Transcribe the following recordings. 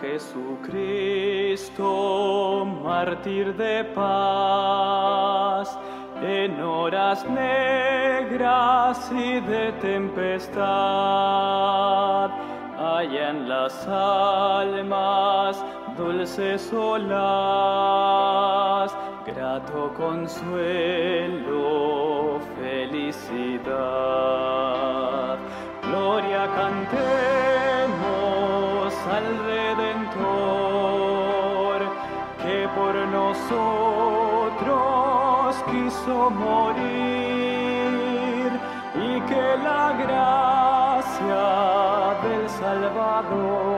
Jesucristo, mártir de paz, en horas negras y de tempestad, en las almas dulces olas, grato consuelo, felicidad. Gloria cantemos al nosotros quiso morir y que la gracia del Salvador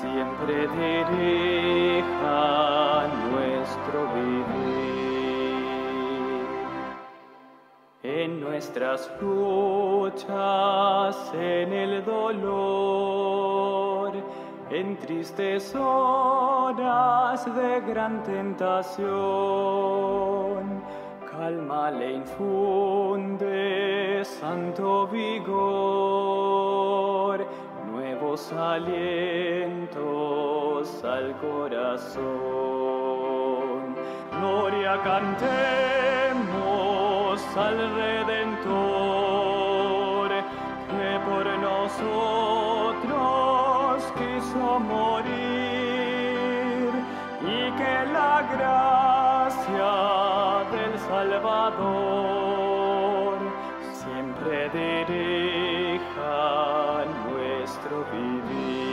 siempre dirija nuestro vivir. En nuestras luchas, en el dolor, en tristes horas de gran tentación, calma le infunde santo vigor, nuevos alientos al corazón. Gloria cantemos al Redentor, que por nosotros morir y que la gracia del Salvador siempre dirija nuestro vivir.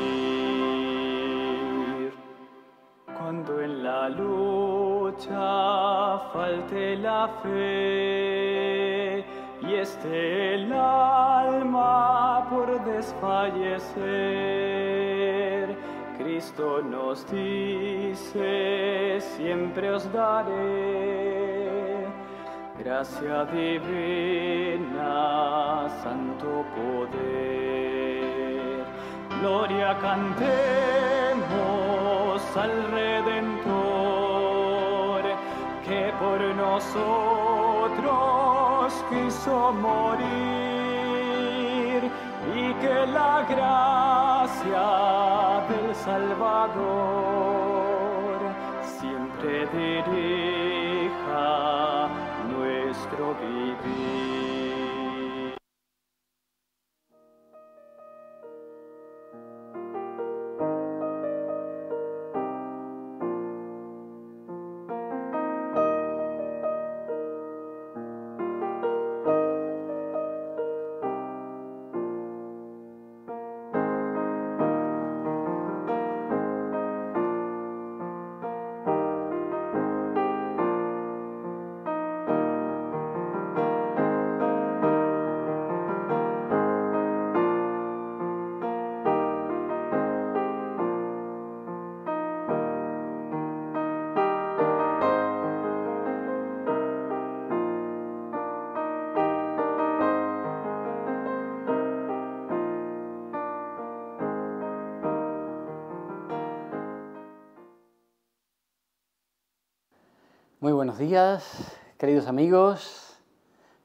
Cuando en la lucha falte la fe y esté el alma por desfallecer, Cristo nos dice, siempre os daré gracia divina, santo poder. Gloria cantemos al Redentor, que por nosotros quiso morir y que la gracia Salvador siempre dirija nuestro vivir. Muy buenos días, queridos amigos,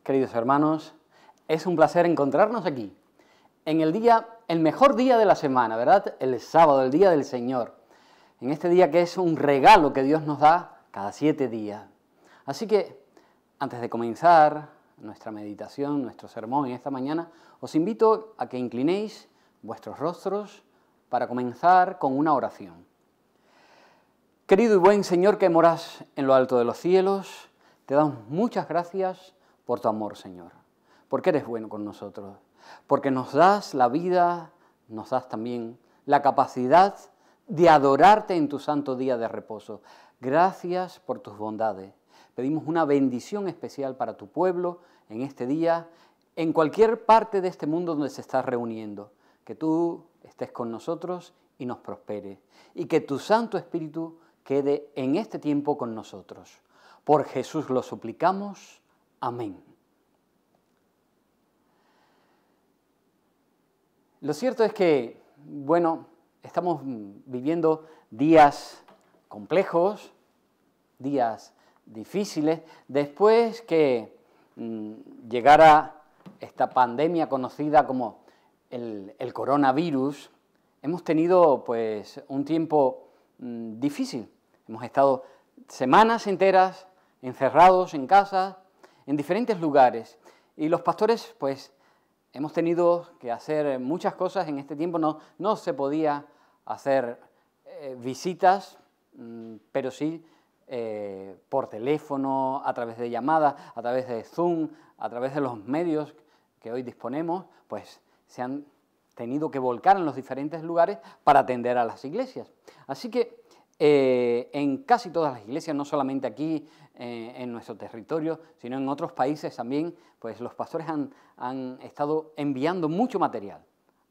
queridos hermanos. Es un placer encontrarnos aquí, en el día, el mejor día de la semana, ¿verdad? El sábado, el día del Señor. En este día que es un regalo que Dios nos da cada siete días. Así que, antes de comenzar nuestra meditación, nuestro sermón en esta mañana, os invito a que inclinéis vuestros rostros para comenzar con una oración. Querido y buen Señor que moras en lo alto de los cielos, te damos muchas gracias por tu amor, Señor, porque eres bueno con nosotros, porque nos das la vida, nos das también la capacidad de adorarte en tu santo día de reposo. Gracias por tus bondades. Pedimos una bendición especial para tu pueblo en este día, en cualquier parte de este mundo donde se está reuniendo. Que tú estés con nosotros y nos prospere. Y que tu Santo Espíritu quede en este tiempo con nosotros. Por Jesús lo suplicamos. Amén. Lo cierto es que, bueno, estamos viviendo días complejos, días difíciles, después que mm, llegara esta pandemia conocida como el, coronavirus, hemos tenido pues un tiempo mm, difícil. Hemos estado semanas enteras encerrados en casa, en diferentes lugares. Y los pastores pues hemos tenido que hacer muchas cosas en este tiempo. No, no se podía hacer eh, visitas, mm, pero sí eh, por teléfono, a través de llamadas, a través de Zoom, a través de los medios que hoy disponemos, pues se han tenido que volcar en los diferentes lugares para atender a las iglesias. Así que eh, en casi todas las iglesias, no solamente aquí eh, en nuestro territorio, sino en otros países también, pues los pastores han, estado enviando mucho material.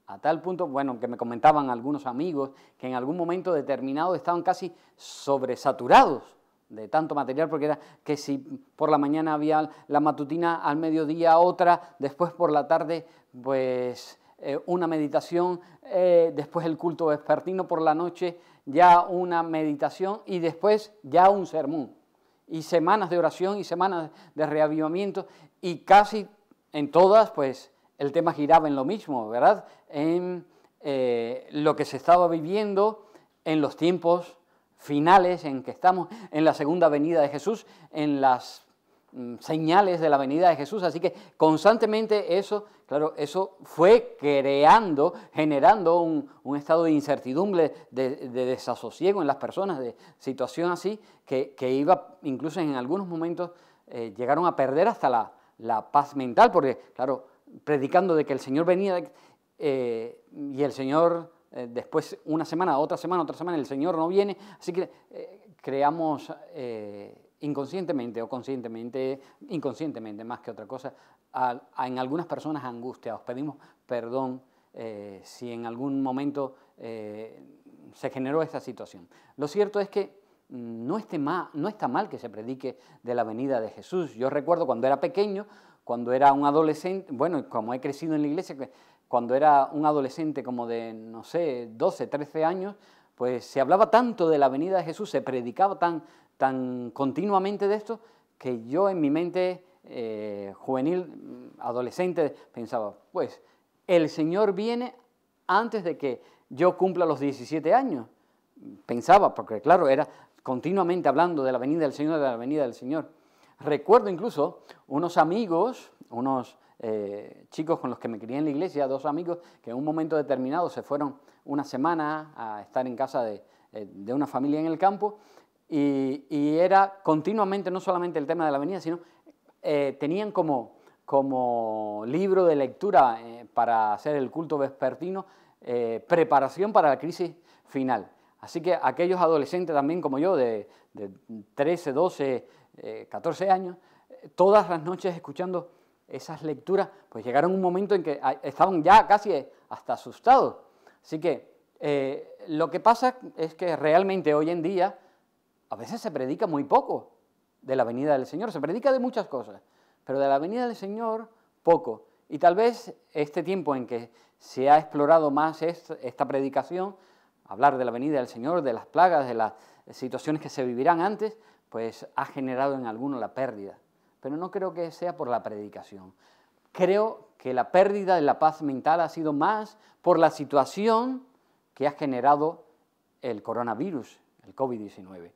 A tal punto, bueno, que me comentaban algunos amigos que en algún momento determinado estaban casi sobresaturados de tanto material, porque era que si por la mañana había la matutina, al mediodía otra, después por la tarde, pues eh, una meditación, después el culto vespertino por la noche, ya una meditación y después ya un sermón. Y semanas de oración y semanas de reavivamiento y casi en todas, pues el tema giraba en lo mismo, ¿verdad? En eh, lo que se estaba viviendo en los tiempos finales en que estamos en la segunda venida de Jesús, en las señales de la venida de Jesús. Así que constantemente eso, claro, eso fue creando, generando un, estado de incertidumbre, de, desasosiego en las personas, de situación así, que, iba incluso en algunos momentos eh, llegaron a perder hasta la, la, paz mental, porque, claro, predicando de que el Señor venía eh, y el Señor eh, después una semana, otra semana, otra semana, el Señor no viene, así que creamos inconscientemente o conscientemente, inconscientemente más que otra cosa, en algunas personas angustia. Os pedimos perdón si en algún momento se generó esta situación. Lo cierto es que mm, no, no está mal que se predique de la venida de Jesús. Yo recuerdo cuando era pequeño, cuando era un adolescente, bueno, como he crecido en la iglesia, cuando era un adolescente como de, no sé, 12, 13 años, pues se hablaba tanto de la venida de Jesús, se predicaba tan, tan continuamente de esto, que yo en mi mente eh, juvenil, adolescente, pensaba, pues el Señor viene antes de que yo cumpla los 17 años. Pensaba, porque claro, era continuamente hablando de la venida del Señor, de la venida del Señor. Recuerdo incluso unos amigos, unos eh, chicos con los que me crié en la iglesia, dos amigos que en un momento determinado se fueron una semana a estar en casa de, eh, una familia en el campo y, era continuamente no solamente el tema de la venida, sino eh, tenían como, como libro de lectura para hacer el culto vespertino preparación para la crisis final. Así que aquellos adolescentes también como yo, de, de 13, 12, 14 años, todas las noches escuchando esas lecturas, pues llegaron un momento en que ah, estaban ya casi hasta asustados. Así que eh, lo que pasa es que realmente hoy en día a veces se predica muy poco de la venida del Señor, se predica de muchas cosas, pero de la venida del Señor poco. Y tal vez este tiempo en que se ha explorado más esta predicación, hablar de la venida del Señor, de las plagas, de las situaciones que se vivirán antes, pues ha generado en alguno la pérdida pero no creo que sea por la predicación. Creo que la pérdida de la paz mental ha sido más por la situación que ha generado el coronavirus, el COVID-19.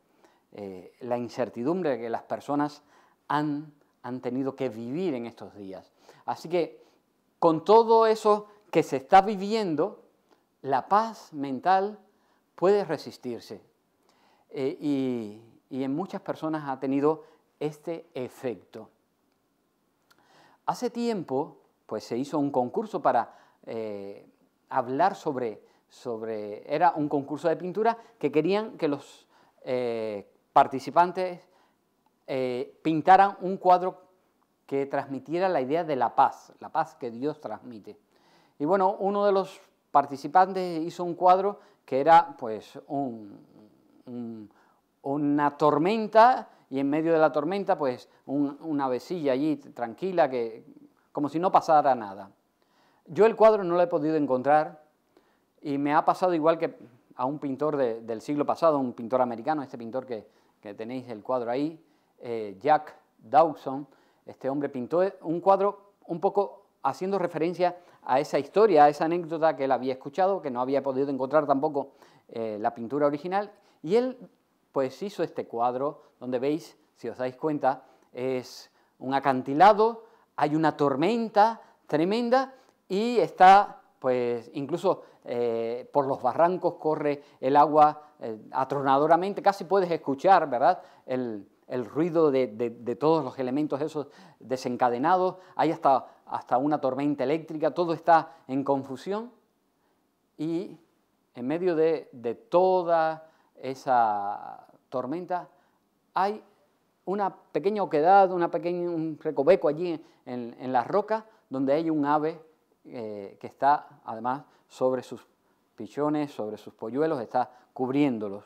Eh, la incertidumbre que las personas han, han tenido que vivir en estos días. Así que con todo eso que se está viviendo, la paz mental puede resistirse. Eh, y, y en muchas personas ha tenido este efecto. Hace tiempo, pues se hizo un concurso para eh, hablar sobre, sobre, era un concurso de pintura que querían que los participantes eh, pintaran un cuadro que transmitiera la idea de la paz, la paz que Dios transmite. Y bueno, uno de los participantes hizo un cuadro que era pues una tormenta y en medio de la tormenta, pues una vecilla allí tranquila, que, como si no pasara nada. Yo el cuadro no lo he podido encontrar y me ha pasado igual que a un pintor del siglo pasado, un pintor americano, este pintor que, tenéis el cuadro ahí, eh, Jack Dawson, este hombre pintó un cuadro un poco haciendo referencia a esa historia, a esa anécdota que él había escuchado, que no había podido encontrar tampoco eh, la pintura original, y él pues hizo este cuadro donde veis, si os dais cuenta, es un acantilado, hay una tormenta tremenda y está pues incluso eh, por los barrancos corre el agua eh, atronadoramente, casi puedes escuchar, ¿verdad?, el, ruido de, todos los elementos esos desencadenados, hay hasta, hasta una tormenta eléctrica, todo está en confusión y en medio de, toda esa tormenta hay una pequeña oquedad, una pequeña, un recoveco allí en, en la roca donde hay un ave eh, que está además sobre sus pichones, sobre sus polluelos, está cubriéndolos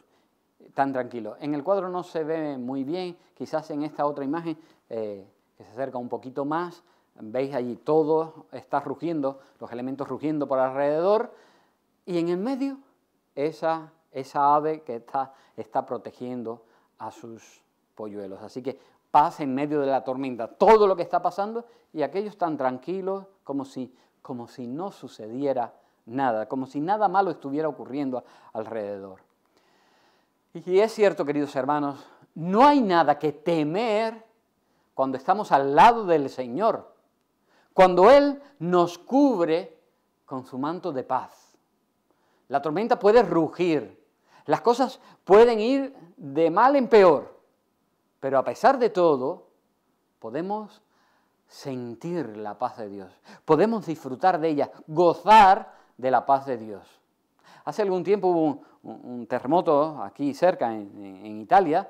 tan tranquilo. En el cuadro no se ve muy bien, quizás en esta otra imagen eh, que se acerca un poquito más, veis allí todo está rugiendo, los elementos rugiendo por alrededor, y en el medio esa, esa ave que está, está protegiendo a sus polluelos. Así que pasa en medio de la tormenta todo lo que está pasando y aquellos están tranquilos como si como si no sucediera nada, como si nada malo estuviera ocurriendo alrededor. Y es cierto, queridos hermanos, no hay nada que temer cuando estamos al lado del Señor, cuando Él nos cubre con su manto de paz. La tormenta puede rugir, las cosas pueden ir de mal en peor, pero a pesar de todo, podemos sentir la paz de Dios, podemos disfrutar de ella, gozar de la paz de Dios. Hace algún tiempo hubo un, terremoto aquí cerca, en, Italia,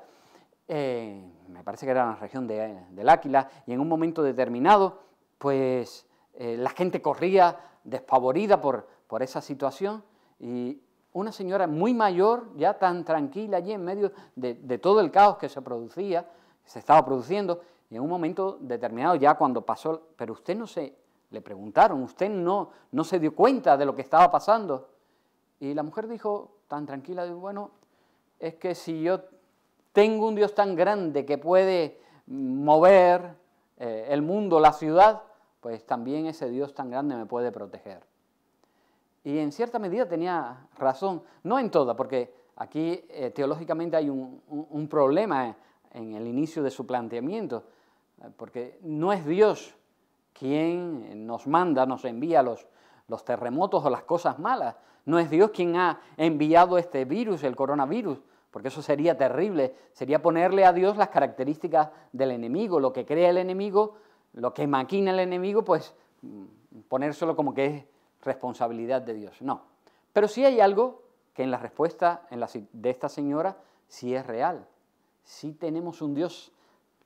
eh, me parece que era en la región de, del Áquila, y en un momento determinado, pues eh, la gente corría despavorida por, por esa situación, y una señora muy mayor, ya tan tranquila allí en medio de, de todo el caos que se producía, se estaba produciendo, y en un momento determinado, ya cuando pasó, pero usted no se, le preguntaron, usted no, no se dio cuenta de lo que estaba pasando. Y la mujer dijo, tan tranquila, bueno, es que si yo tengo un Dios tan grande que puede mover eh, el mundo, la ciudad, pues también ese Dios tan grande me puede proteger. Y en cierta medida tenía razón, no en toda, porque aquí eh, teológicamente hay un, un problema en el inicio de su planteamiento porque no es Dios quien nos manda, nos envía los, los terremotos o las cosas malas. No es Dios quien ha enviado este virus, el coronavirus, porque eso sería terrible. Sería ponerle a Dios las características del enemigo, lo que crea el enemigo, lo que maquina el enemigo, pues mm, ponérselo como que es responsabilidad de Dios. No. Pero sí hay algo que en la respuesta de esta señora sí es real. Sí tenemos un Dios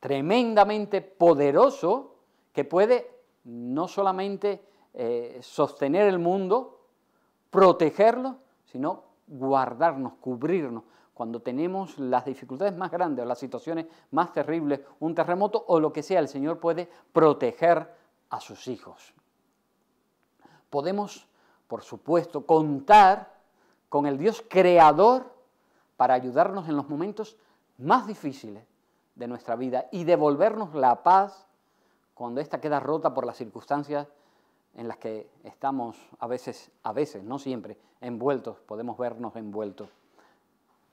tremendamente poderoso que puede no solamente eh, sostener el mundo, protegerlo, sino guardarnos, cubrirnos. Cuando tenemos las dificultades más grandes o las situaciones más terribles, un terremoto o lo que sea, el Señor puede proteger a sus hijos. Podemos, por supuesto, contar con el Dios creador para ayudarnos en los momentos más difíciles de nuestra vida y devolvernos la paz cuando ésta queda rota por las circunstancias en las que estamos a veces, a veces, no siempre, envueltos, podemos vernos envueltos.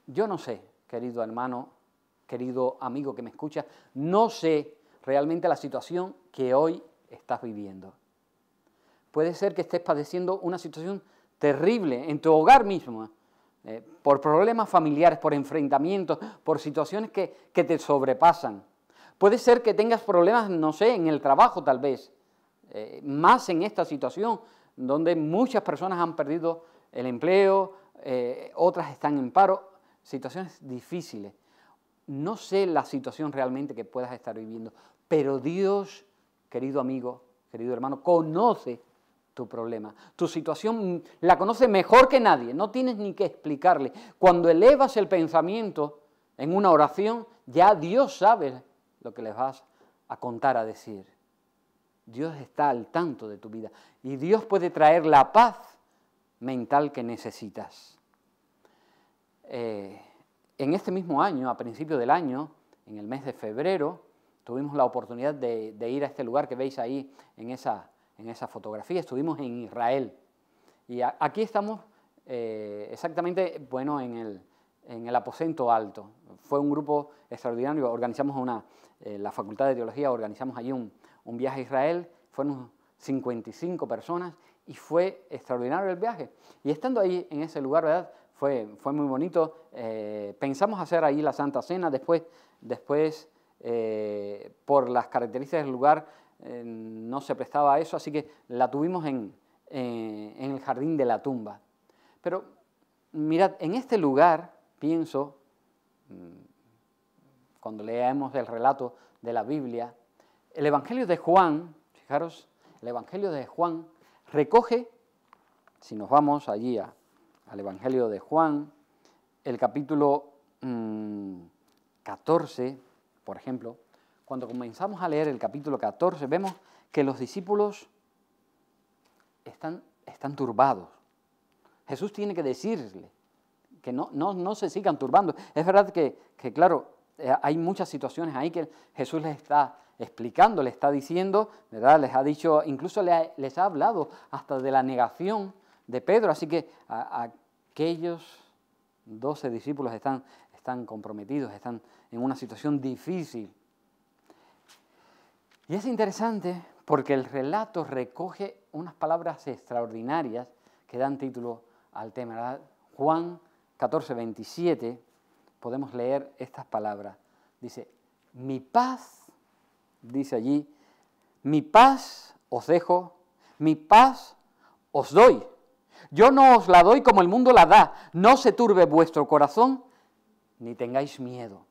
Yo no sé, querido hermano, querido amigo que me escucha, no sé realmente la situación que hoy estás viviendo. Puede ser que estés padeciendo una situación terrible en tu hogar mismo, eh, por problemas familiares, por enfrentamientos, por situaciones que, te sobrepasan. Puede ser que tengas problemas, no sé, en el trabajo tal vez, eh, más en esta situación, donde muchas personas han perdido el empleo, eh, otras están en paro, situaciones difíciles. No sé la situación realmente que puedas estar viviendo, pero Dios, querido amigo, querido hermano, conoce tu problema. Tu situación la conoce mejor que nadie, no tienes ni que explicarle. Cuando elevas el pensamiento en una oración, ya Dios sabe lo que le vas a contar, a decir. Dios está al tanto de tu vida y Dios puede traer la paz mental que necesitas. Eh, en este mismo año, a principio del año, en el mes de febrero, tuvimos la oportunidad de, de ir a este lugar que veis ahí en esa en esa fotografía, estuvimos en Israel. Y aquí estamos eh, exactamente, bueno, en el, en el, aposento alto. Fue un grupo extraordinario, organizamos una, eh, la Facultad de Teología, organizamos allí un, viaje a Israel, fueron 55 personas y fue extraordinario el viaje. Y estando ahí en ese lugar, ¿verdad? Fue, fue muy bonito. Eh, pensamos hacer ahí la Santa Cena, después, después por las características del lugar, no se prestaba a eso, así que la tuvimos en, en el jardín de la tumba. Pero mirad, en este lugar, pienso, mm, cuando leemos el relato de la Biblia, el Evangelio de Juan, fijaros, el Evangelio de Juan recoge, si nos vamos allí al Evangelio de Juan, el capítulo 14, mm, por ejemplo, cuando comenzamos a leer el capítulo 14, vemos que los discípulos están, están turbados. Jesús tiene que decirle que no, no, se sigan turbando. Es verdad que, claro, eh, hay muchas situaciones ahí que Jesús les está explicando, les está diciendo, ¿verdad? Les ha dicho, incluso les ha hablado hasta de la negación de Pedro, así que aquellos doce discípulos están, están comprometidos, están en una situación difícil. Y es interesante porque el relato recoge unas palabras extraordinarias que dan título al tema. Juan 14, 27, podemos leer estas palabras. Dice, mi paz, dice allí, mi paz os dejo, mi paz os doy. Yo no os la doy como el mundo la da. No se turbe vuestro corazón, ni tengáis miedo.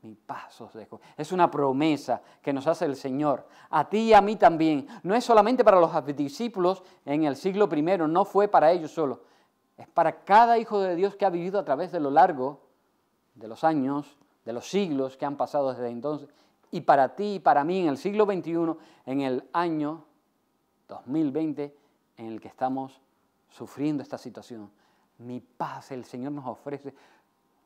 Mi paz os dejo. Es una promesa que nos hace el Señor, a ti y a mí también. No es solamente para los discípulos en el siglo I, no fue para ellos solo. Es para cada hijo de Dios que ha vivido a través de lo largo de los años, de los siglos que han pasado desde entonces. Y para ti y para mí en el siglo XXI, en el año 2020, en el que estamos sufriendo esta situación. Mi paz, el Señor nos ofrece,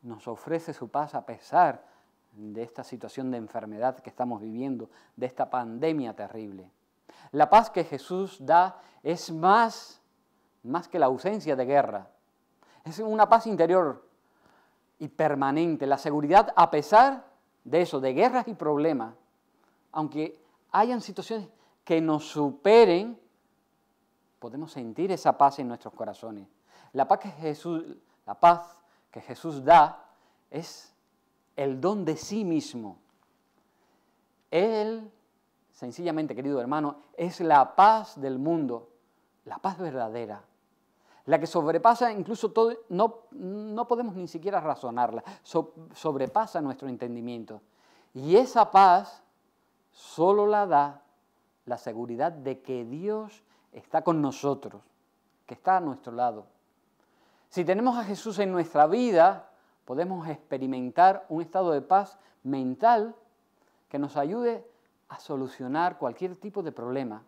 nos ofrece su paz a pesar de esta situación de enfermedad que estamos viviendo, de esta pandemia terrible. La paz que Jesús da es más, más que la ausencia de guerra. Es una paz interior y permanente, la seguridad a pesar de eso, de guerras y problemas, aunque hayan situaciones que nos superen, podemos sentir esa paz en nuestros corazones. La paz que Jesús, la paz que Jesús da es el don de sí mismo. Él, sencillamente, querido hermano, es la paz del mundo, la paz verdadera, la que sobrepasa incluso todo, no, no podemos ni siquiera razonarla, sobrepasa nuestro entendimiento. Y esa paz solo la da la seguridad de que Dios está con nosotros, que está a nuestro lado. Si tenemos a Jesús en nuestra vida, podemos experimentar un estado de paz mental que nos ayude a solucionar cualquier tipo de problema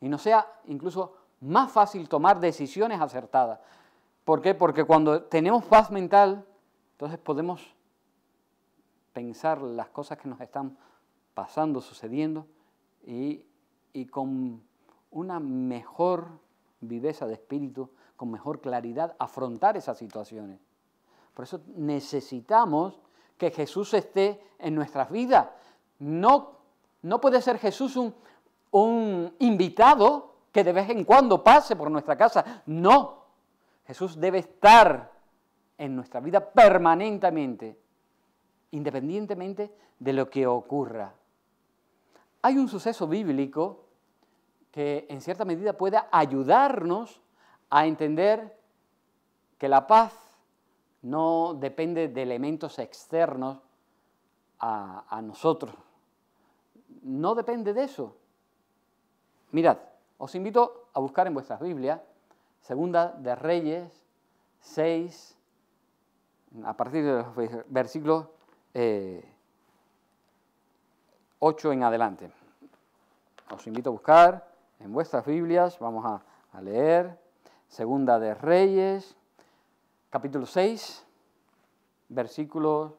y nos sea incluso más fácil tomar decisiones acertadas. ¿Por qué? Porque cuando tenemos paz mental, entonces podemos pensar las cosas que nos están pasando, sucediendo, y, con una mejor viveza de espíritu, con mejor claridad, afrontar esas situaciones. Por eso necesitamos que Jesús esté en nuestras vidas. No, no puede ser Jesús un, un invitado que de vez en cuando pase por nuestra casa. No, Jesús debe estar en nuestra vida permanentemente, independientemente de lo que ocurra. Hay un suceso bíblico que en cierta medida puede ayudarnos a entender que la paz no depende de elementos externos a, nosotros. No depende de eso. Mirad, os invito a buscar en vuestras Biblias, Segunda de Reyes 6, a partir de los versículos 8 eh, en adelante. Os invito a buscar en vuestras Biblias, vamos a, a leer Segunda de Reyes capítulo 6, versículo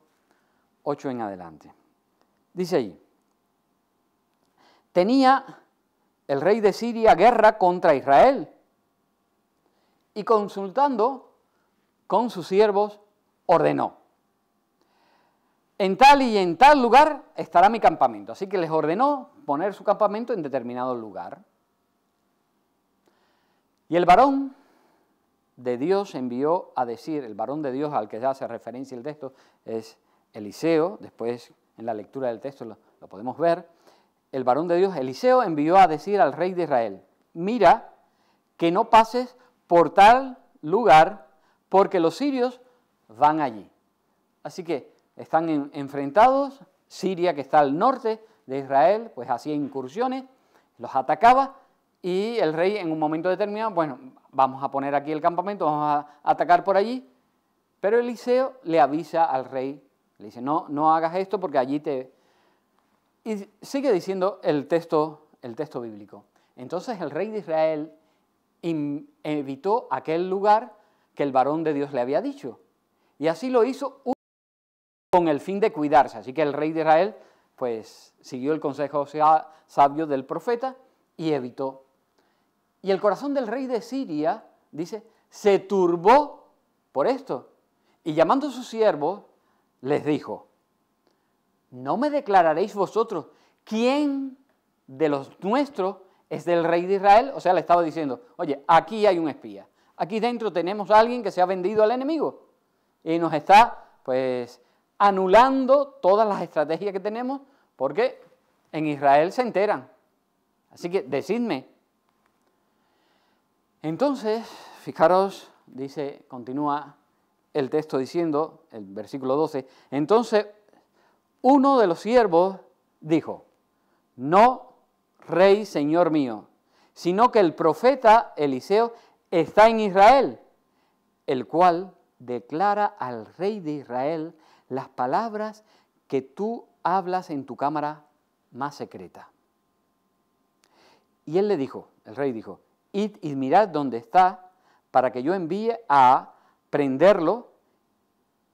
8 en adelante. Dice ahí, tenía el rey de Siria guerra contra Israel. Y consultando con sus siervos, ordenó, en tal y en tal lugar estará mi campamento. Así que les ordenó poner su campamento en determinado lugar. Y el varón de Dios envió a decir, el varón de Dios al que hace referencia el texto es Eliseo, después en la lectura del texto lo, lo podemos ver, el varón de Dios, Eliseo, envió a decir al rey de Israel, mira que no pases por tal lugar, porque los sirios van allí. Así que están enfrentados, Siria que está al norte de Israel, pues hacía incursiones, los atacaba y el rey en un momento determinado, bueno, vamos a poner aquí el campamento, vamos a atacar por allí, pero Eliseo le avisa al rey, le dice, no, no hagas esto porque allí te... Y sigue diciendo el texto, el texto bíblico. Entonces el rey de Israel evitó aquel lugar que el varón de Dios le había dicho. Y así lo hizo con el fin de cuidarse. Así que el rey de Israel pues siguió el consejo sabio del profeta y evitó. Y el corazón del rey de Siria, dice, se turbó por esto. Y llamando a sus siervos, les dijo, ¿no me declararéis vosotros quién de los nuestros es del rey de Israel? O sea, le estaba diciendo, oye, aquí hay un espía. Aquí dentro tenemos a alguien que se ha vendido al enemigo y nos está, pues, anulando todas las estrategias que tenemos porque en Israel se enteran. Así que decidme. Entonces, fijaros, dice, continúa el texto diciendo, el versículo 12, entonces uno de los siervos dijo, no, rey, señor mío, sino que el profeta Eliseo está en Israel, el cual declara al rey de Israel las palabras que tú hablas en tu cámara más secreta. Y él le dijo, el rey dijo, id y mirad dónde está para que yo envíe a prenderlo.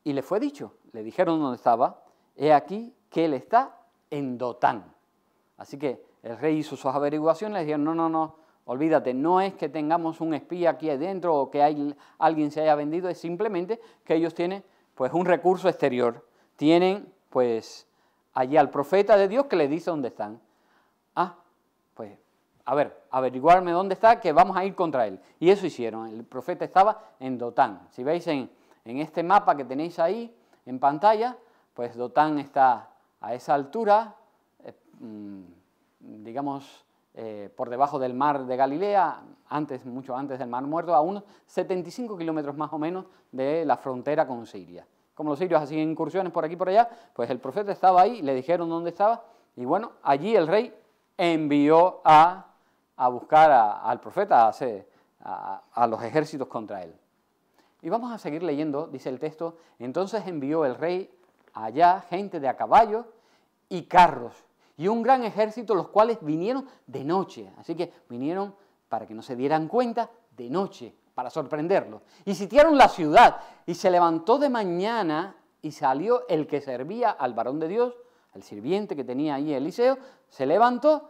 Y le fue dicho, le dijeron dónde estaba, he aquí que él está en Dotán. Así que el rey hizo sus averiguaciones, le dijeron, no, no, no, olvídate, no es que tengamos un espía aquí adentro o que hay, alguien se haya vendido, es simplemente que ellos tienen pues un recurso exterior. Tienen pues allí al profeta de Dios que le dice dónde están. Ah, pues a ver, averiguarme dónde está, que vamos a ir contra él. Y eso hicieron. El profeta estaba en Dotán. Si veis en, este mapa que tenéis ahí en pantalla, pues Dotán está a esa altura, eh, mm, digamos, eh, por debajo del mar de Galilea, antes, mucho antes del mar muerto, a unos 75 kilómetros más o menos de la frontera con Siria. Como los sirios hacían incursiones por aquí y por allá, pues el profeta estaba ahí, le dijeron dónde estaba, y bueno, allí el rey envió a a buscar al profeta, a, a los ejércitos contra él. Y vamos a seguir leyendo, dice el texto, entonces envió el rey allá gente de a caballo y carros y un gran ejército, los cuales vinieron de noche. Así que vinieron para que no se dieran cuenta de noche, para sorprenderlos. Y sitiaron la ciudad y se levantó de mañana y salió el que servía al varón de Dios, el sirviente que tenía ahí Eliseo, se levantó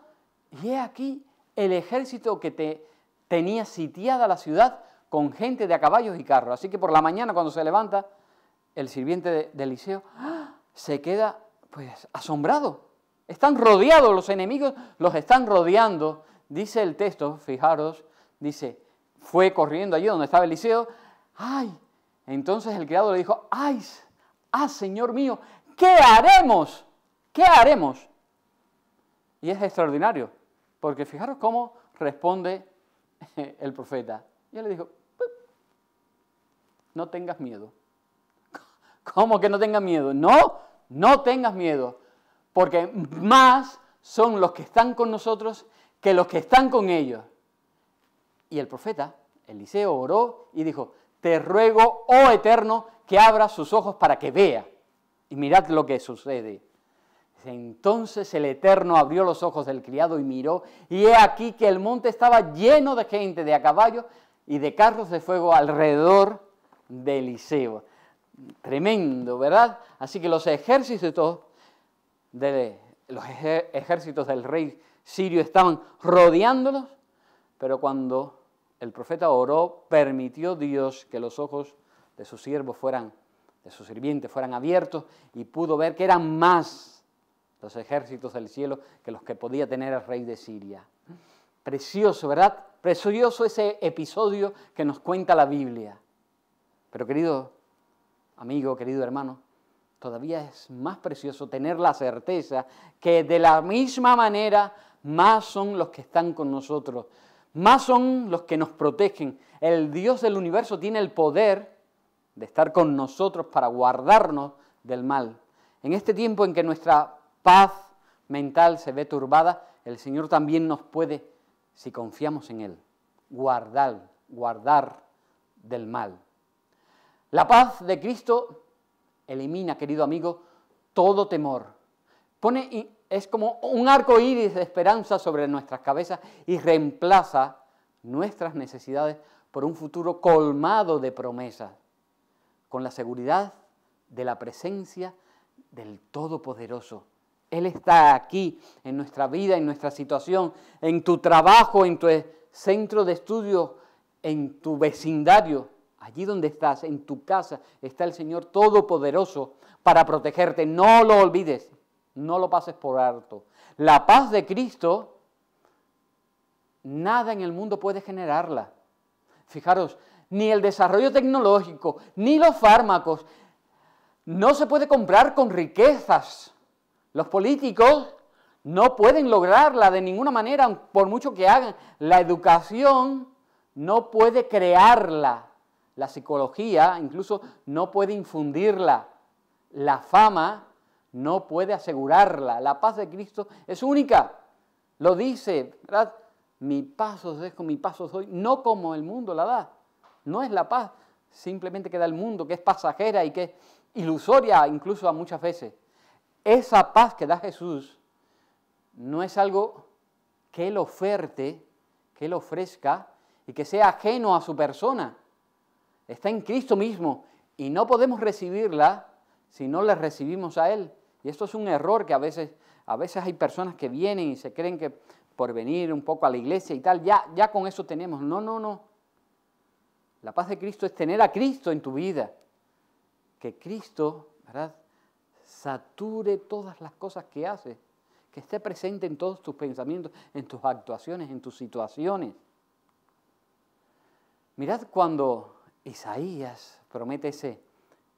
y he aquí el ejército que te, tenía sitiada la ciudad con gente de a caballos y carros. Así que por la mañana cuando se levanta, el sirviente de, Eliseo ¡ah! Se queda pues asombrado. Están rodeados, los enemigos los están rodeando. Dice el texto, fijaros, dice, fue corriendo allí donde estaba Eliseo. ¡Ay! Entonces el criado le dijo, ¡ay! ¡Ah, Señor mío! ¿Qué haremos? ¿Qué haremos? Y es extraordinario. Porque fijaros cómo responde el profeta. Y él le dijo, no tengas miedo. ¿Cómo que no tengas miedo? No, no tengas miedo. Porque más son los que están con nosotros que los que están con ellos. Y el profeta, Eliseo, oró y dijo, te ruego, oh Eterno, que abra sus ojos para que vea. Y mirad lo que sucede. Entonces el Eterno abrió los ojos del criado y miró, y he aquí que el monte estaba lleno de gente, de a caballo y de carros de fuego alrededor de Eliseo. Tremendo, ¿verdad? Así que los ejércitos de los ejércitos del rey sirios estaban rodeándolos, pero cuando el profeta oró, permitió Dios que los ojos de sus siervos fueran, de sus sirvientes fueran abiertos y pudo ver que eran más los ejércitos del cielo que los que podía tener el rey de Siria. Precioso, ¿verdad? Precioso ese episodio que nos cuenta la Biblia. Pero querido amigo, querido hermano, todavía es más precioso tener la certeza que de la misma manera más son los que están con nosotros, más son los que nos protegen. El Dios del universo tiene el poder de estar con nosotros para guardarnos del mal. En este tiempo en que nuestra paz mental se ve turbada, el Señor también nos puede, si confiamos en Él, guardar, guardar del mal. La paz de Cristo elimina, querido amigo, todo temor. Pone, es como un arco iris de esperanza sobre nuestras cabezas y reemplaza nuestras necesidades por un futuro colmado de promesas, con la seguridad de la presencia del Todopoderoso. Él está aquí en nuestra vida, en nuestra situación, en tu trabajo, en tu centro de estudio, en tu vecindario, allí donde estás, en tu casa, está el Señor Todopoderoso para protegerte. No lo olvides, no lo pases por alto. La paz de Cristo, nada en el mundo puede generarla. Fijaros, ni el desarrollo tecnológico, ni los fármacos, no se puede comprar con riquezas. Los políticos no pueden lograrla de ninguna manera, por mucho que hagan. La educación no puede crearla. La psicología incluso no puede infundirla. La fama no puede asegurarla. La paz de Cristo es única. Lo dice, ¿verdad? Mi paso os dejo, mi paso doy, no como el mundo la da. No es la paz simplemente que da el mundo, que es pasajera y que es ilusoria incluso a muchas veces. Esa paz que da Jesús no es algo que Él oferte, que Él ofrezca y que sea ajeno a su persona. Está en Cristo mismo y no podemos recibirla si no le recibimos a Él. Y esto es un error que a veces, a veces hay personas que vienen y se creen que por venir un poco a la iglesia y tal, ya, ya con eso tenemos. No, no, no. La paz de Cristo es tener a Cristo en tu vida. Que Cristo, ¿verdad? Sature todas las cosas que haces. Que esté presente en todos tus pensamientos, en tus actuaciones, en tus situaciones. Mirad cuando Isaías promete ese,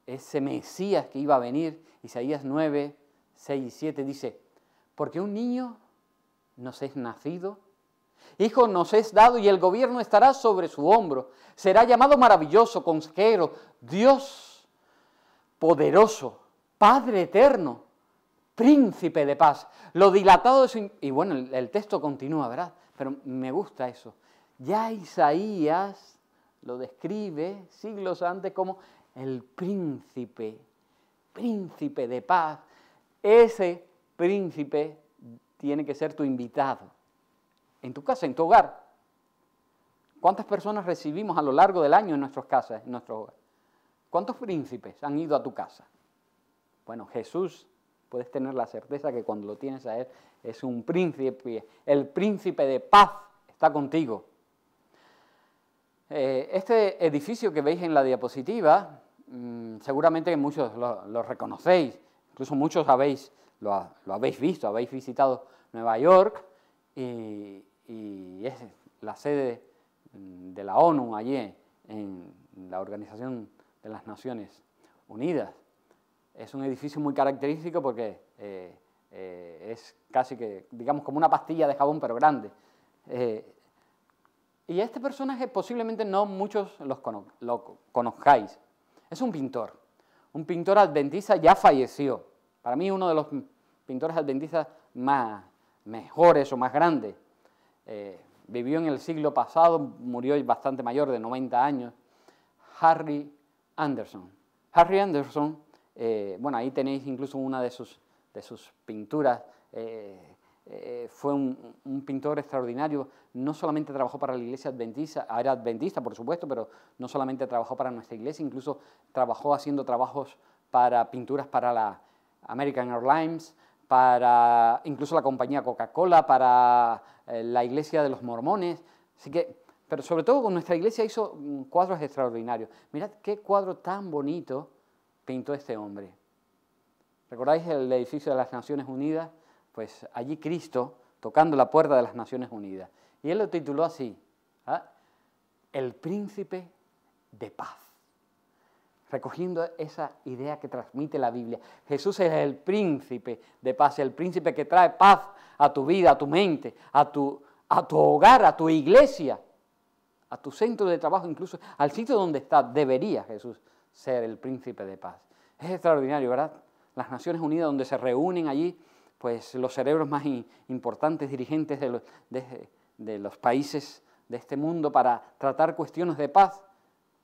ese Mesías que iba a venir, Isaías 9, 6 y 7 dice, porque un niño nos es nacido, hijo nos es dado y el gobierno estará sobre su hombro. Será llamado maravilloso, consejero, Dios poderoso, Padre eterno, príncipe de paz. Lo dilatado de su... Y bueno, el, el texto continúa, ¿verdad? Pero me gusta eso. Ya Isaías lo describe siglos antes como el príncipe, príncipe de paz. Ese príncipe tiene que ser tu invitado en tu casa, en tu hogar. ¿Cuántas personas recibimos a lo largo del año en nuestras casas, en nuestro hogar? ¿Cuántos príncipes han ido a tu casa? Bueno, Jesús, puedes tener la certeza que cuando lo tienes a Él es un príncipe, el príncipe de paz está contigo. Eh, este edificio que veis en la diapositiva, mm, seguramente muchos lo, reconocéis, incluso muchos habéis, lo, habéis visto, habéis visitado Nueva York y, es la sede mm, de la ONU allí en la Organización de las Naciones Unidas. Es un edificio muy característico porque eh, eh, es casi que, digamos, como una pastilla de jabón, pero grande. Y este personaje posiblemente no muchos lo conozcáis. Es un pintor, un pintor adventista ya falleció. Para mí uno de los pintores adventistas más mejores o más grandes. Eh, vivió en el siglo pasado, murió bastante mayor, de 90 años. Harry Anderson. Harry Anderson, eh, bueno, ahí tenéis incluso una de sus, de sus pinturas. Eh, eh, fue un, pintor extraordinario, no solamente trabajó para la iglesia adventista, era adventista por supuesto, pero no solamente trabajó para nuestra iglesia, incluso trabajó haciendo trabajos para pinturas para la American Airlines, para incluso la compañía Coca-Cola, para eh, la iglesia de los mormones. Así que, pero sobre todo con nuestra iglesia hizo mm, cuadros extraordinarios. Mirad qué cuadro tan bonito pintó este hombre. ¿Recordáis el edificio de las Naciones Unidas? Pues allí Cristo tocando la puerta de las Naciones Unidas. Y él lo tituló así, ¿ah? El príncipe de paz. Recogiendo esa idea que transmite la Biblia. Jesús es el príncipe de paz, el príncipe que trae paz a tu vida, a tu mente, a tu, a tu hogar, a tu iglesia, a tu centro de trabajo, incluso al sitio donde está. Debería Jesús ser el príncipe de paz. Es extraordinario, ¿verdad? Las Naciones Unidas donde se reúnen allí pues los cerebros más importantes dirigentes de los, países de este mundo para tratar cuestiones de paz.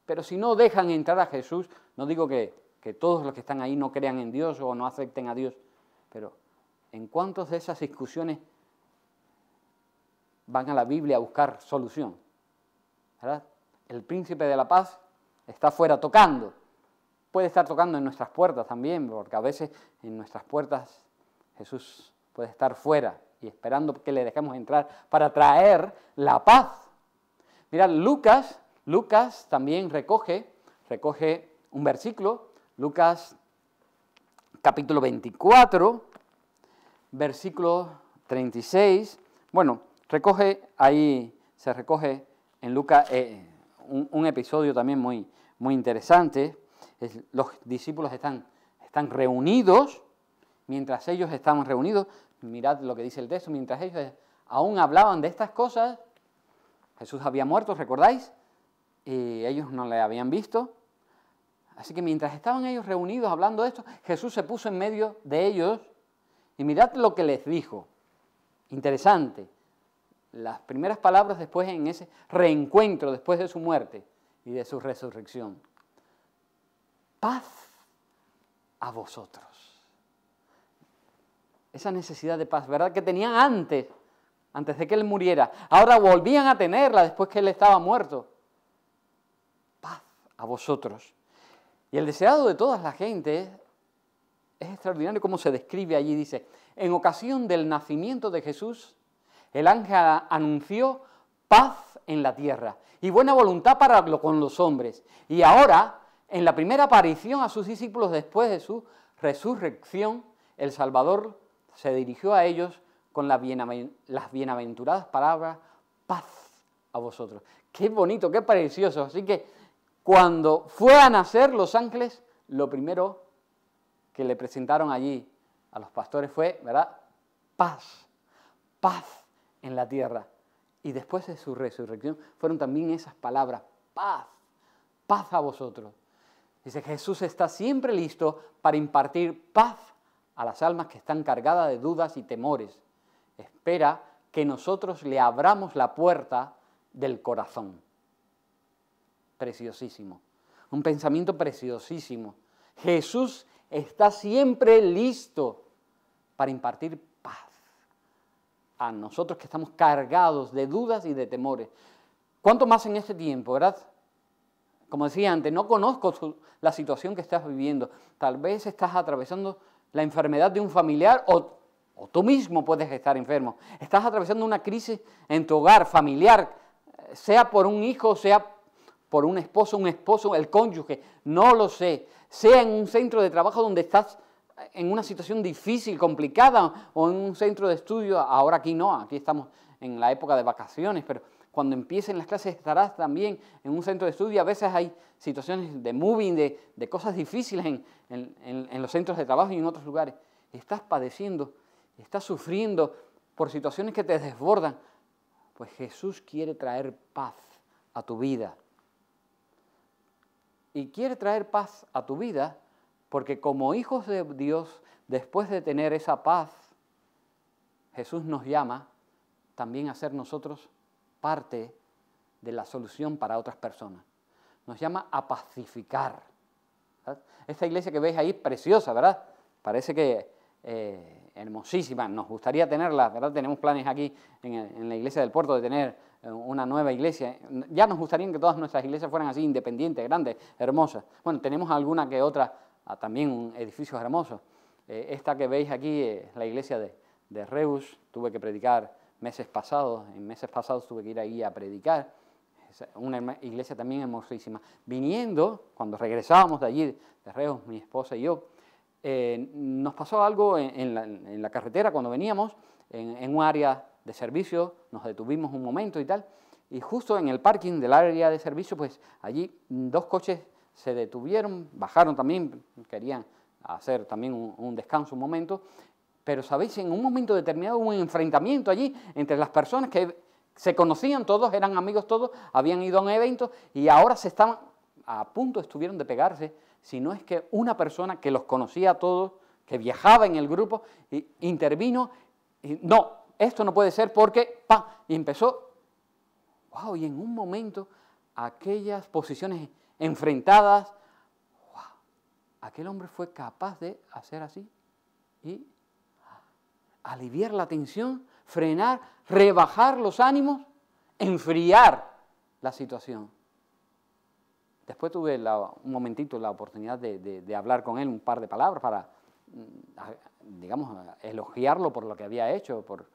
Pero si no dejan entrar a Jesús, no digo que, que, todos los que están ahí no crean en Dios o no acepten a Dios, pero ¿en cuántas de esas discusiones van a la Biblia a buscar solución? ¿Verdad? El príncipe de la paz está fuera tocando puede estar tocando en nuestras puertas también, porque a veces en nuestras puertas Jesús puede estar fuera y esperando que le dejemos entrar para traer la paz. Mirad, Lucas, Lucas también recoge, recoge un versículo, Lucas capítulo 24, versículo 36. Bueno, recoge ahí, se recoge en Lucas eh, un, episodio también muy, muy interesante los discípulos están, están reunidos, mientras ellos estaban reunidos, mirad lo que dice el texto, mientras ellos aún hablaban de estas cosas, Jesús había muerto, ¿recordáis? Y ellos no le habían visto. Así que mientras estaban ellos reunidos hablando de esto, Jesús se puso en medio de ellos y mirad lo que les dijo. Interesante. Las primeras palabras después en ese reencuentro, después de su muerte y de su resurrección paz a vosotros. Esa necesidad de paz, ¿verdad? Que tenían antes, antes de que él muriera. Ahora volvían a tenerla después que él estaba muerto. Paz a vosotros. Y el deseado de toda la gente es extraordinario como se describe allí. Dice, en ocasión del nacimiento de Jesús, el ángel anunció paz en la tierra y buena voluntad para con los hombres. Y ahora en la primera aparición a sus discípulos después de su resurrección, el Salvador se dirigió a ellos con las bienaventuradas palabras, paz a vosotros. Qué bonito, qué precioso. Así que cuando fue a nacer los ángeles, lo primero que le presentaron allí a los pastores fue, ¿verdad? Paz, paz en la tierra. Y después de su resurrección fueron también esas palabras, paz, paz a vosotros. Dice, Jesús está siempre listo para impartir paz a las almas que están cargadas de dudas y temores. Espera que nosotros le abramos la puerta del corazón. Preciosísimo. Un pensamiento preciosísimo. Jesús está siempre listo para impartir paz a nosotros que estamos cargados de dudas y de temores. ¿Cuánto más en este tiempo, verdad? Como decía antes, no conozco la situación que estás viviendo. Tal vez estás atravesando la enfermedad de un familiar o, tú mismo puedes estar enfermo. Estás atravesando una crisis en tu hogar familiar, sea por un hijo, sea por un esposo, un esposo, el cónyuge, no lo sé. Sea en un centro de trabajo donde estás en una situación difícil, complicada, o en un centro de estudio, ahora aquí no, aquí estamos en la época de vacaciones, pero cuando empiecen las clases estarás también en un centro de estudio. A veces hay situaciones de moving, de, cosas difíciles en, los centros de trabajo y en otros lugares. Estás padeciendo, estás sufriendo por situaciones que te desbordan. Pues Jesús quiere traer paz a tu vida. Y quiere traer paz a tu vida porque como hijos de Dios, después de tener esa paz, Jesús nos llama también a ser nosotros parte de la solución para otras personas. Nos llama a pacificar. Esta iglesia que veis ahí es preciosa, ¿verdad? Parece que eh, hermosísima, nos gustaría tenerla, ¿verdad? Tenemos planes aquí en, la iglesia del puerto de tener eh, una nueva iglesia. Ya nos gustaría que todas nuestras iglesias fueran así, independientes, grandes, hermosas. Bueno, tenemos alguna que otra, ah, también edificios hermosos. Eh, esta que veis aquí es la iglesia de Reus. Tuve que predicar meses pasados, en meses pasados tuve que ir ahí a predicar. Una iglesia también hermosísima. Viniendo, cuando regresábamos de allí, de Reus, mi esposa y yo, eh, nos pasó algo en, la, carretera cuando veníamos, en, un área de servicio, nos detuvimos un momento y tal, y justo en el parking del área de servicio, pues allí dos coches se detuvieron, bajaron también, querían hacer también un, descanso un momento, pero sabéis, en un momento determinado hubo un enfrentamiento allí entre las personas que se conocían todos, eran amigos todos, habían ido a un evento y ahora se estaban, a punto estuvieron de pegarse, si no es que una persona que los conocía a todos, que viajaba en el grupo, intervino y no, esto no puede ser porque, pa, y empezó, wow, y en un momento aquellas posiciones enfrentadas, wow, aquel hombre fue capaz de hacer así y aliviar la tensión, frenar, rebajar los ánimos, enfriar la situación. Después tuve un momentito la oportunidad de, hablar con él un par de palabras para, mm, digamos, elogiarlo por lo que había hecho, por,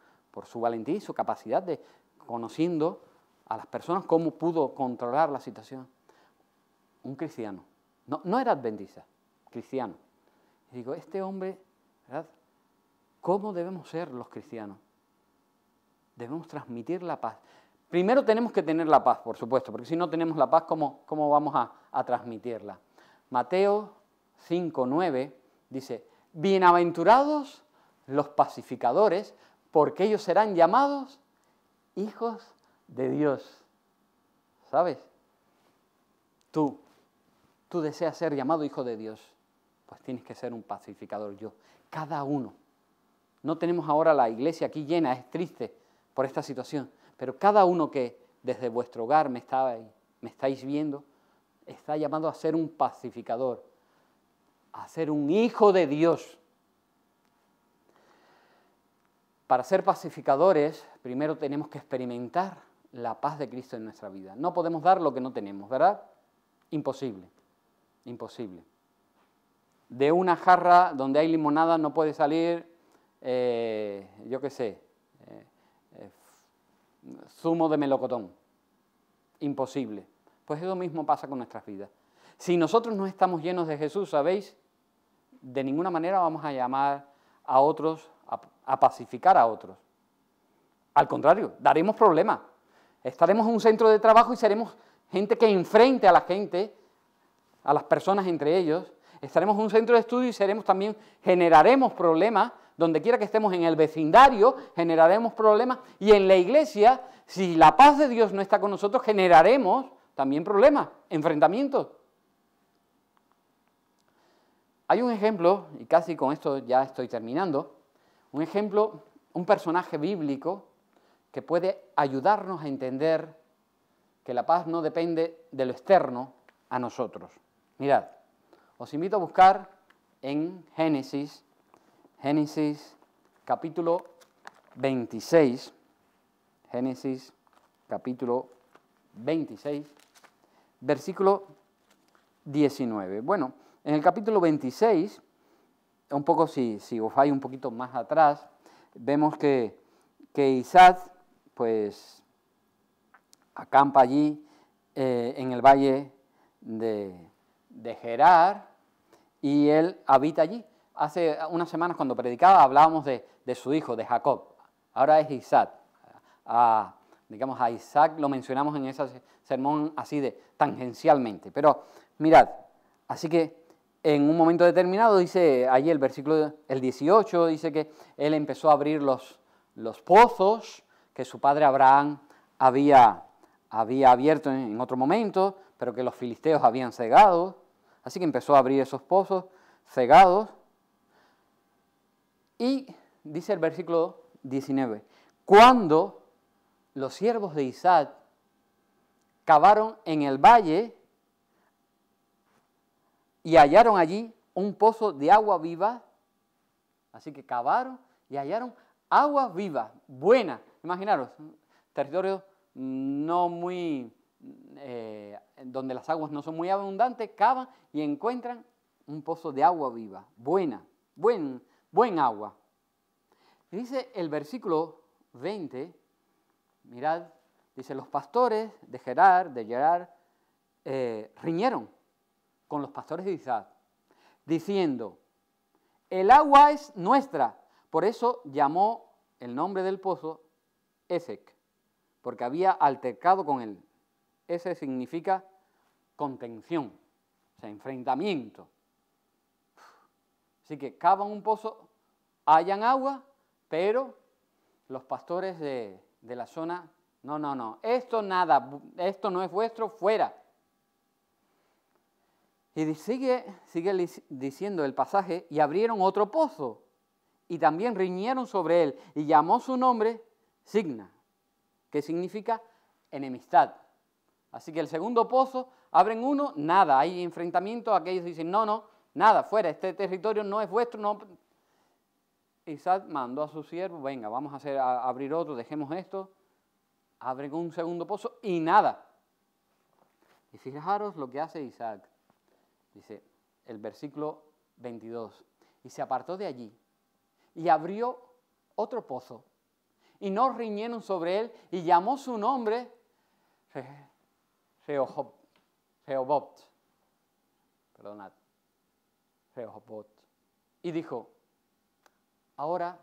su valentía y su capacidad de, conociendo a las personas, cómo pudo controlar la situación. Un cristiano. No, era adventista, cristiano. Y digo, este hombre. ¿Cómo debemos ser los cristianos? Debemos transmitir la paz. Primero tenemos que tener la paz, por supuesto, porque si no tenemos la paz, ¿cómo, cómo vamos a, a transmitirla? Mateo 5.9 dice, bienaventurados los pacificadores, porque ellos serán llamados hijos de Dios. ¿Sabes? Tú, tú deseas ser llamado hijo de Dios, pues tienes que ser un pacificador yo. Cada uno. No tenemos ahora la iglesia aquí llena, es triste por esta situación, pero cada uno que desde vuestro hogar me, me estáis viendo, está llamado a ser un pacificador, a ser un hijo de Dios. Para ser pacificadores, primero tenemos que experimentar la paz de Cristo en nuestra vida. No podemos dar lo que no tenemos, ¿verdad? Imposible, imposible. De una jarra donde hay limonada no puede salir, eh, yo qué sé, eh, eh, zumo de melocotón. Imposible. Pues eso mismo pasa con nuestras vidas. Si nosotros no estamos llenos de Jesús, ¿sabéis? De ninguna manera vamos a llamar a otros a, pacificar a otros. Al contrario, daremos problemas. Estaremos en un centro de trabajo y seremos gente que enfrente a la gente, a las personas entre ellos. Estaremos en un centro de estudio y seremos también, generaremos problemas. Donde quiera que estemos en el vecindario, generaremos problemas. Y en la iglesia, si la paz de Dios no está con nosotros, generaremos también problemas, enfrentamientos. Hay un ejemplo, y casi con esto ya estoy terminando, un ejemplo, un personaje bíblico que puede ayudarnos a entender que la paz no depende de lo externo a nosotros. Mirad, os invito a buscar en Génesis, Génesis capítulo 26, Génesis capítulo 26, versículo 19. Bueno, en el capítulo 26 un poco, si, si os vais un poquito más atrás, vemos que, que Isaac, pues, acampa allí eh, en el valle de, de Gerar y él habita allí. Hace unas semanas cuando predicaba hablábamos de, su hijo, de Jacob. Ahora es Isaac. A, digamos, a Isaac lo mencionamos en ese sermón así de tangencialmente. Pero mirad, así que en un momento determinado, dice allí el versículo el 18, dice que él empezó a abrir los, pozos que su padre Abraham había abierto en, otro momento, pero que los filisteos habían cegado. Así que empezó a abrir esos pozos cegados. Y dice el versículo 19, cuando los siervos de Isaac cavaron en el valle y hallaron allí un pozo de agua viva. Así que cavaron y hallaron agua viva, buena. Imaginaros, territorio no muy, eh, donde las aguas no son muy abundantes, cavan y encuentran un pozo de agua viva, buena, buen, buen agua. dice el versículo 20, mirad, dice, los pastores de Gerar, de Gerar, eh, riñeron con los pastores de Isaac, diciendo, el agua es nuestra. Por eso llamó el nombre del pozo Ezek, porque había altercado con él. Ese significa contención, o sea, enfrentamiento. Así que cavan un pozo, hayan agua, pero los pastores de, de la zona, no, no, no, esto nada, esto no es vuestro, fuera. Y sigue, sigue diciendo el pasaje, y abrieron otro pozo, y también riñeron sobre él, y llamó su nombre Signa, que significa enemistad. Así que el segundo pozo, abren uno, nada, hay enfrentamiento, aquellos dicen, no, no, nada, fuera, este territorio no es vuestro. Isaac mandó a su siervo, venga, vamos a, abrir otro, dejemos esto, abren un segundo pozo y nada. Y fijaros lo que hace Isaac. Dice el versículo 22. Y se apartó de allí y abrió otro pozo. Y no riñeron sobre él y llamó su nombre Rehobot. Perdonad. Y dijo, ahora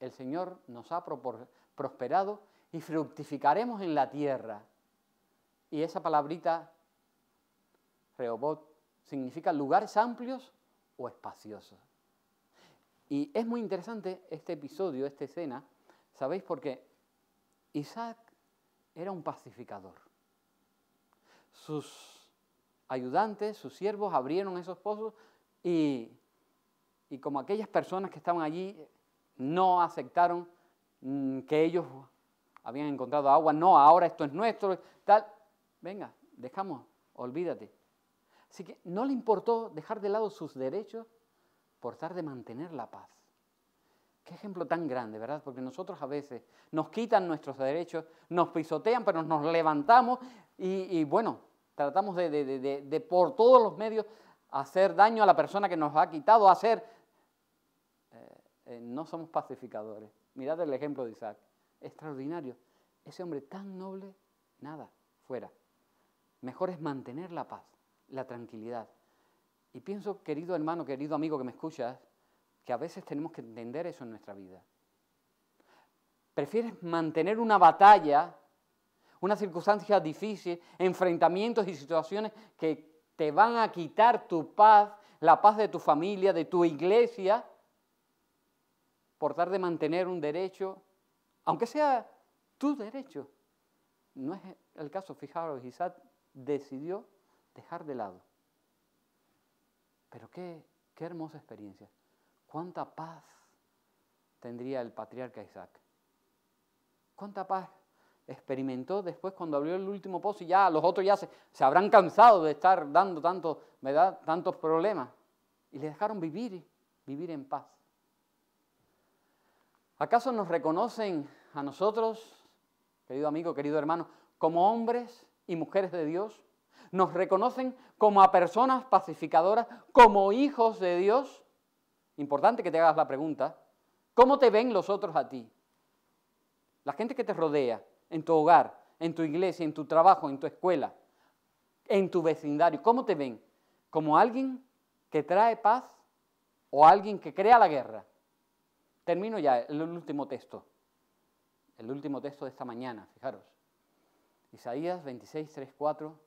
el Señor nos ha prosperado y fructificaremos en la tierra. Y esa palabrita, Rehobot, significa lugares amplios o espaciosos. Y es muy interesante este episodio, esta escena, ¿sabéis? Porque Isaac era un pacificador. Sus ayudantes, sus siervos abrieron esos pozos y, y como aquellas personas que estaban allí no aceptaron mm, que ellos habían encontrado agua, no, ahora esto es nuestro, tal, venga, dejamos, olvídate. Así que no le importó dejar de lado sus derechos por tratar de mantener la paz. Qué ejemplo tan grande, ¿verdad? Porque nosotros a veces nos quitan nuestros derechos, nos pisotean, pero nos levantamos y, bueno, tratamos de, por todos los medios hacer daño a la persona que nos ha quitado, hacer... Eh, eh, no somos pacificadores. Mirad el ejemplo de Isaac. Extraordinario. Ese hombre tan noble, nada, fuera. Mejor es mantener la paz la tranquilidad. Y pienso, querido hermano, querido amigo que me escuchas, que a veces tenemos que entender eso en nuestra vida. Prefieres mantener una batalla, una circunstancia difícil, enfrentamientos y situaciones que te van a quitar tu paz, la paz de tu familia, de tu iglesia, por dar de mantener un derecho, aunque sea tu derecho. No es el caso, fijaros, Isaac decidió dejar de lado. Pero qué, qué hermosa experiencia. Cuánta paz tendría el patriarca Isaac. Cuánta paz experimentó después cuando abrió el último pozo y ya los otros ya se, se habrán cansado de estar dando tanto, tantos problemas. Y le dejaron vivir, vivir en paz. ¿Acaso nos reconocen a nosotros, querido amigo, querido hermano, como hombres y mujeres de Dios? nos reconocen como a personas pacificadoras, como hijos de Dios. Importante que te hagas la pregunta, ¿cómo te ven los otros a ti? La gente que te rodea, en tu hogar, en tu iglesia, en tu trabajo, en tu escuela, en tu vecindario, ¿cómo te ven? ¿Como alguien que trae paz o alguien que crea la guerra? Termino ya el último texto, el último texto de esta mañana, fijaros. Isaías 26, 3, 4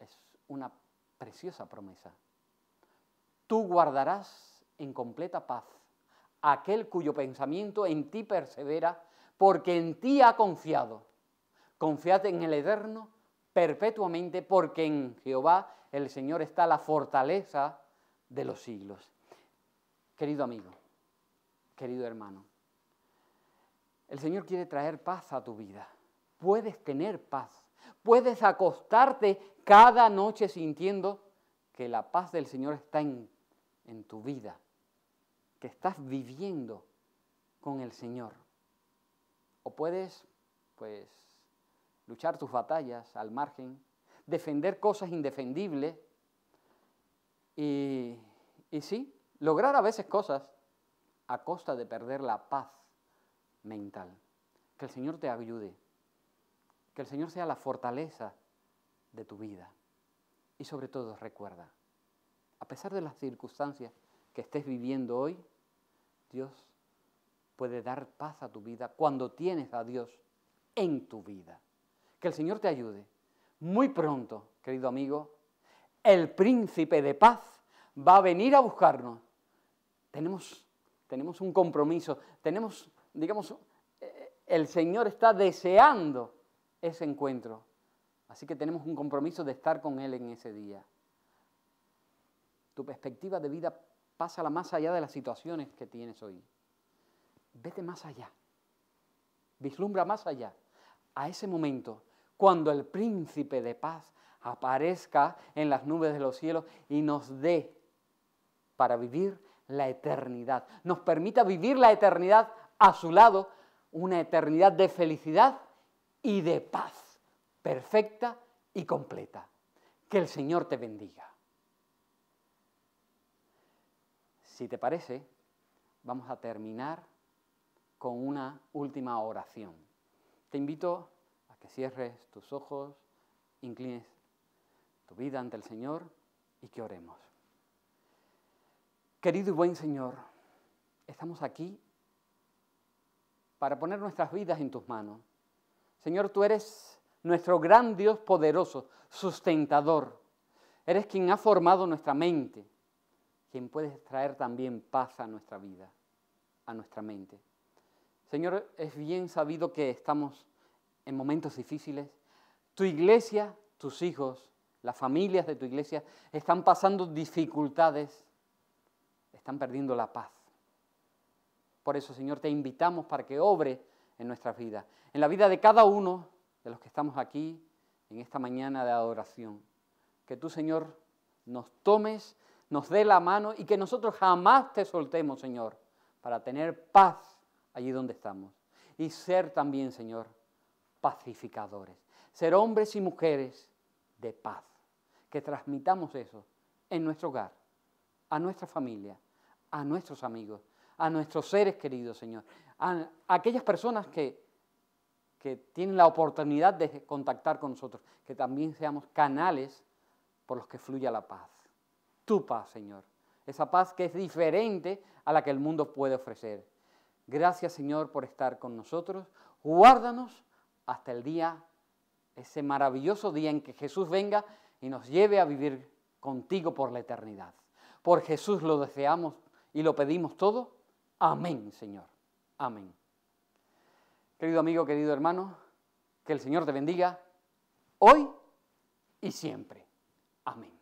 es una preciosa promesa. Tú guardarás en completa paz aquel cuyo pensamiento en ti persevera, porque en ti ha confiado. Confiad en el Eterno perpetuamente, porque en Jehová el Señor está la fortaleza de los siglos. Querido amigo, querido hermano, el Señor quiere traer paz a tu vida. Puedes tener paz puedes acostarte cada noche sintiendo que la paz del Señor está en, en tu vida, que estás viviendo con el Señor. O puedes, pues, luchar tus batallas al margen, defender cosas indefendibles y, y sí, lograr a veces cosas a costa de perder la paz mental. Que el Señor te ayude. Que el Señor sea la fortaleza de tu vida. Y sobre todo recuerda, a pesar de las circunstancias que estés viviendo hoy, Dios puede dar paz a tu vida cuando tienes a Dios en tu vida. Que el Señor te ayude. Muy pronto, querido amigo, el príncipe de paz va a venir a buscarnos. Tenemos, tenemos un compromiso, tenemos, digamos, eh, el Señor está deseando ese encuentro. Así que tenemos un compromiso de estar con Él en ese día. Tu perspectiva de vida pasa más allá de las situaciones que tienes hoy. Vete más allá. Vislumbra más allá. A ese momento, cuando el príncipe de paz aparezca en las nubes de los cielos y nos dé para vivir la eternidad. Nos permita vivir la eternidad a su lado, una eternidad de felicidad y de paz, perfecta y completa. Que el Señor te bendiga. Si te parece, vamos a terminar con una última oración. Te invito a que cierres tus ojos, inclines tu vida ante el Señor y que oremos. Querido y buen Señor, estamos aquí para poner nuestras vidas en tus manos. Señor, tú eres nuestro gran Dios poderoso, sustentador. Eres quien ha formado nuestra mente, quien puede traer también paz a nuestra vida, a nuestra mente. Señor, es bien sabido que estamos en momentos difíciles. Tu iglesia, tus hijos, las familias de tu iglesia están pasando dificultades, están perdiendo la paz. Por eso, Señor, te invitamos para que obre en nuestras vidas, en la vida de cada uno de los que estamos aquí en esta mañana de adoración. Que tú, Señor, nos tomes, nos dé la mano y que nosotros jamás te soltemos, Señor, para tener paz allí donde estamos. Y ser también, Señor, pacificadores. Ser hombres y mujeres de paz. Que transmitamos eso en nuestro hogar, a nuestra familia, a nuestros amigos, a nuestros seres queridos, Señor. A, aquellas personas que, que tienen la oportunidad de contactar con nosotros. Que también seamos canales por los que fluya la paz. Tu paz, Señor. Esa paz que es diferente a la que el mundo puede ofrecer Gracias Señor por estar con nosotros. Guárdanos hasta el día, ese maravilloso día en que Jesús venga y nos lleve a vivir contigo por la eternidad. Por Jesús lo deseamos y lo pedimos todo. Amén, Señor. Amén. Querido amigo, querido hermano, que el Señor te bendiga hoy y siempre. Amén.